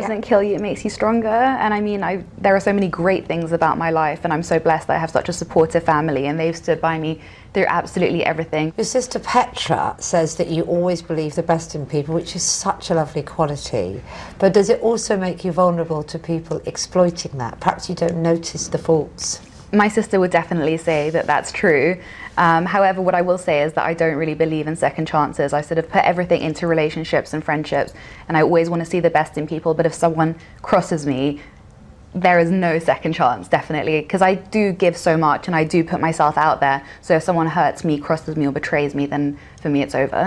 doesn't kill you, it makes you stronger. And I mean, I, there are so many great things about my life, and I'm so blessed that I have such a supportive family, and they've stood by me through absolutely everything. Your sister Petra says that you always believe the best in people, which is such a lovely quality. But does it also make you vulnerable to people exploiting that? Perhaps you don't notice the faults. My sister would definitely say that that's true. Um, however, what I will say is that I don't really believe in second chances. I sort of put everything into relationships and friendships, and I always want to see the best in people. But if someone crosses me, there is no second chance, definitely, because I do give so much and I do put myself out there. So if someone hurts me, crosses me, or betrays me, then for me it's over.